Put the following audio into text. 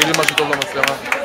Gelin başı toplaması ama.